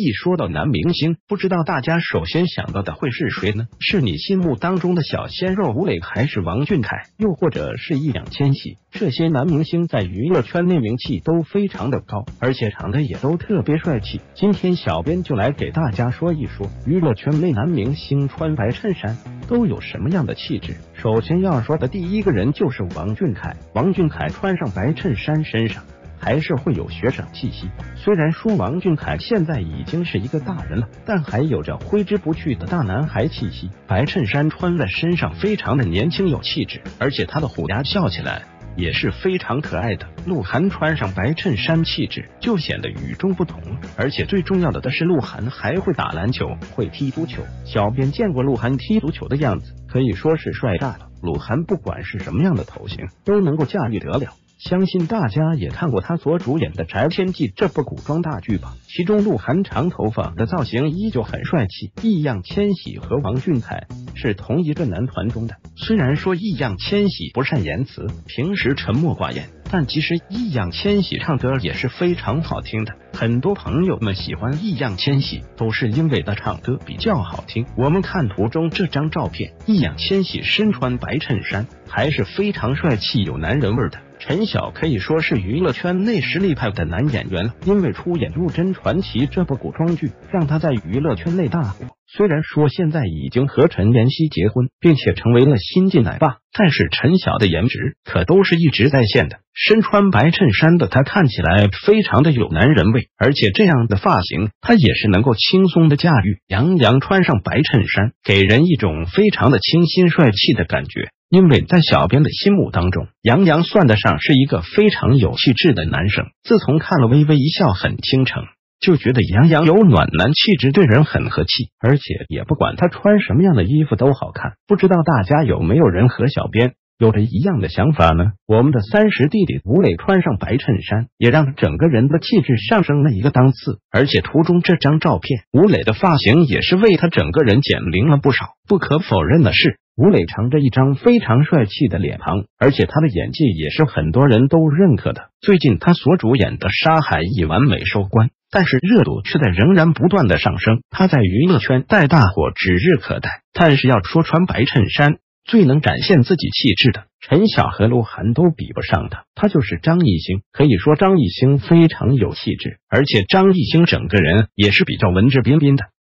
一说到男明星，不知道大家首先想到的会是谁呢？是你心目当中的小鲜肉吴磊，还是王俊凯，又或者是易烊千玺？这些男明星在娱乐圈内名气都非常的高，而且长得也都特别帅气。今天小编就来给大家说一说，娱乐圈内男明星穿白衬衫都有什么样的气质。首先要说的第一个人就是王俊凯，王俊凯穿上白衬衫，身上。还是会有学长气息。虽然说王俊凯现在已经是一个大人了，但还有着挥之不去的大男孩气息。白衬衫穿在身上，非常的年轻有气质，而且他的虎牙笑起来也是非常可爱的。鹿晗穿上白衬衫，气质就显得与众不同了。而且最重要的的是，鹿晗还会打篮球，会踢足球。小编见过鹿晗踢足球的样子，可以说是帅炸了。鹿晗不管是什么样的头型，都能够驾驭得了。相信大家也看过他所主演的《宅天记》这部古装大剧吧？其中鹿晗长头发的造型依旧很帅气。易烊千玺和王俊凯是同一个男团中的。虽然说易烊千玺不善言辞，平时沉默寡言，但其实易烊千玺唱歌也是非常好听的。很多朋友们喜欢易烊千玺，都是因为他唱歌比较好听。我们看图中这张照片，易烊千玺身穿白衬衫，还是非常帅气有男人味的。陈晓可以说是娱乐圈内实力派的男演员，因为出演《陆贞传奇》这部古装剧，让他在娱乐圈内大火。虽然说现在已经和陈妍希结婚，并且成为了新晋奶爸，但是陈晓的颜值可都是一直在线的。身穿白衬衫的他看起来非常的有男人味，而且这样的发型他也是能够轻松的驾驭。杨洋穿上白衬衫，给人一种非常的清新帅气的感觉。因为在小编的心目当中，杨洋算得上是一个非常有气质的男生。自从看了《微微一笑很倾城》，就觉得杨洋有暖男气质，对人很和气，而且也不管他穿什么样的衣服都好看。不知道大家有没有人和小编有着一样的想法呢？我们的三十弟弟吴磊穿上白衬衫，也让整个人的气质上升了一个档次。而且图中这张照片，吴磊的发型也是为他整个人减龄了不少。不可否认的是。吴磊长着一张非常帅气的脸庞，而且他的演技也是很多人都认可的。最近他所主演的《沙海》已完美收官，但是热度却在仍然不断的上升。他在娱乐圈带大火指日可待。但是要说穿白衬衫最能展现自己气质的，陈晓和鹿晗都比不上他。他就是张艺兴。可以说张艺兴非常有气质，而且张艺兴整个人也是比较文质彬彬的。